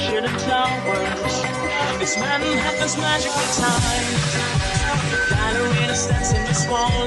Here the towers. It's Manhattan's magical time. The ballerina stands in the small.